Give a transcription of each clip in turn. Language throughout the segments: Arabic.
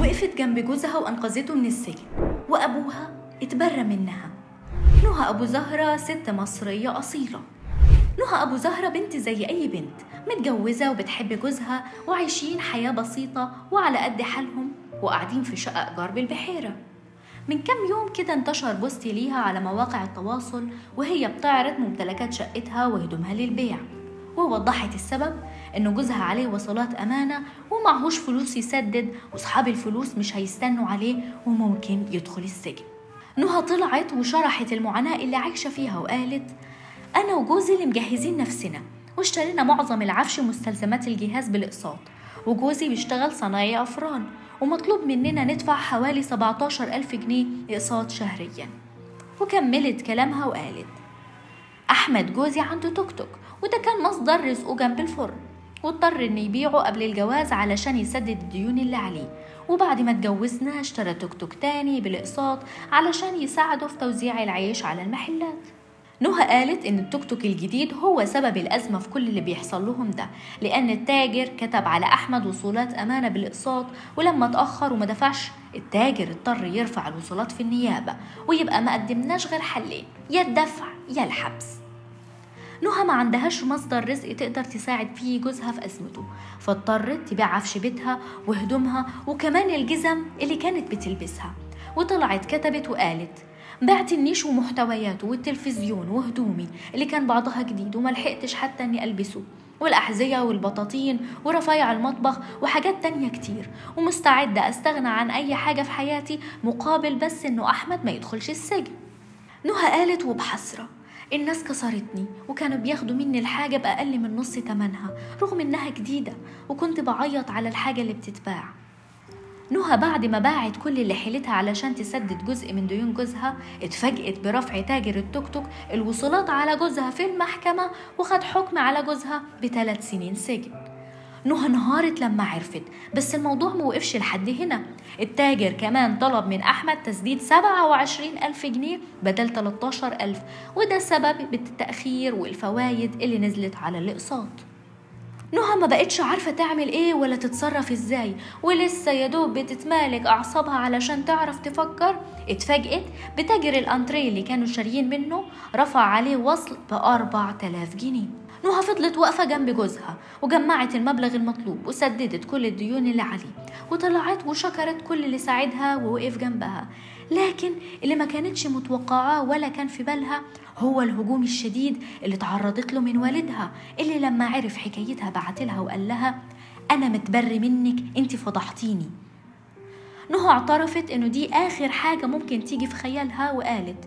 وقفت جنب جوزها وأنقذته من السجن. وأبوها اتبرى منها. نهى أبو زهرة ست مصرية أصيلة. نهى أبو زهرة بنت زي أي بنت متجوزة وبتحب جوزها وعايشين حياة بسيطة وعلى قد حالهم وقاعدين في شقة إيجار بالبحيرة من كام يوم كده انتشر بوست ليها على مواقع التواصل وهي بتعرض ممتلكات شقتها وهدومها للبيع. ووضحت السبب إن جوزها عليه وصلات أمانة ومعهوش فلوس يسدد وأصحاب الفلوس مش هيستنوا عليه وممكن يدخل السجن. نهى طلعت وشرحت المعاناة اللي عايشة فيها وقالت أنا وجوزي اللي مجهزين نفسنا واشترينا معظم العفش ومستلزمات الجهاز بالأقساط. وجوزي بيشتغل صنايعي أفران ومطلوب مننا ندفع حوالي 17 ألف جنيه إقساط شهريا. وكملت كلامها وقالت أحمد جوزي عنده توك توك وده كان مصدر رزقه جنب الفرن. واضطر إنه يبيعه قبل الجواز علشان يسدد الديون اللي عليه وبعد ما اتجوزنا اشترى توك توك تاني بالأقساط علشان يساعده في توزيع العيش على المحلات. نهى قالت إن التوك توك الجديد هو سبب الأزمة في كل اللي بيحصل لهم ده لأن التاجر كتب على أحمد وصولات أمانة بالإقساط ولما اتأخر وما دفعش التاجر اضطر يرفع الوصولات في النيابة ويبقى ما قدمناش غير حلين يا الدفع يا الحبس. نهى ما عندهاش مصدر رزق تقدر تساعد فيه جوزها في أزمته فاضطرت تبيع عفش بيتها وهدومها وكمان الجزم اللي كانت بتلبسها وطلعت كتبت وقالت بعت النيش ومحتوياته والتلفزيون وهدومي اللي كان بعضها جديد وملحقتش حتى إني ألبسه والأحذية والبطاطين ورفايع المطبخ وحاجات تانية كتير ومستعدة أستغنى عن أي حاجة في حياتي مقابل بس إنه أحمد ما يدخلش السجن. نهى قالت وبحسرة الناس كسرتني وكانوا بياخدوا مني الحاجة بأقل من نص تمنها رغم إنها جديدة وكنت بعيط على الحاجة اللي بتتباع. نهى بعد ما باعت كل اللي حيلتها علشان تسدد جزء من ديون جوزها اتفاجئت برفع تاجر التوك توك الوصولات على جوزها في المحكمة وخد حكم على جوزها بثلاث سنين سجن. نهى انهارت لما عرفت بس الموضوع موقفش لحد هنا. التاجر كمان طلب من أحمد تسديد 27 ألف جنيه بدل 13 ألف وده سبب بالتأخير والفوايد اللي نزلت على الأقساط. نهى ما بقتش عارفة تعمل إيه ولا تتصرف إزاي ولسه يا دوب بتتمالك أعصابها علشان تعرف تفكر. اتفاجئت بتاجر الأنتريه اللي كانوا شاريين منه رفع عليه وصل بأربع تلاف جنيه. نهى فضلت واقفة جنب جوزها وجمعت المبلغ المطلوب وسددت كل الديون اللي عليه وطلعت وشكرت كل اللي ساعدها ووقف جنبها. لكن اللي ما كانتش متوقعاه ولا كان في بالها هو الهجوم الشديد اللي تعرضت له من والدها اللي لما عرف حكايتها بعتلها وقال لها أنا متبر منك أنت فضحتيني. نهى اعترفت إنه دي آخر حاجة ممكن تيجي في خيالها وقالت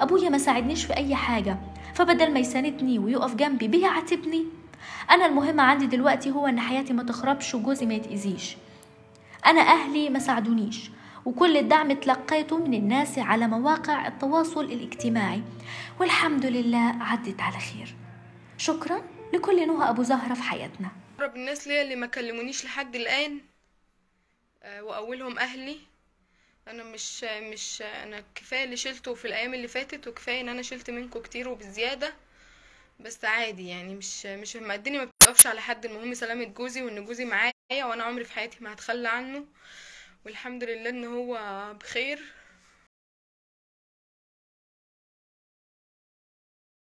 أبويا ما ساعدنيش في أي حاجة فبدل ما يساندني ويقف جنبي بيعاتبني أنا المهم عندي دلوقتي هو إن حياتي ما تخربش وجوزي ما يتأذيش. أنا أهلي ما ساعدونيش وكل الدعم تلقيته من الناس على مواقع التواصل الاجتماعي. والحمد لله عدت على خير. شكرا لكل نهى أبو زهرة في حياتنا. أقرب الناس ليا اللي ما كلمونيش لحد الآن آه، وأولهم أنا مش مش أنا كفاية اللي شلته في الأيام اللي فاتت وكفاية إن أنا شلت منكم كتير وبزيادة. بس عادي يعني مش مش ما الدنيا ما بتقفش على حد. المهم سلامة جوزي وإن جوزي معايا وأنا عمري في حياتي ما هتخلى عنه. والحمد لله إن هو بخير.